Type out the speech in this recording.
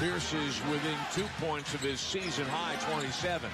Pierce is within two points of his season high 27.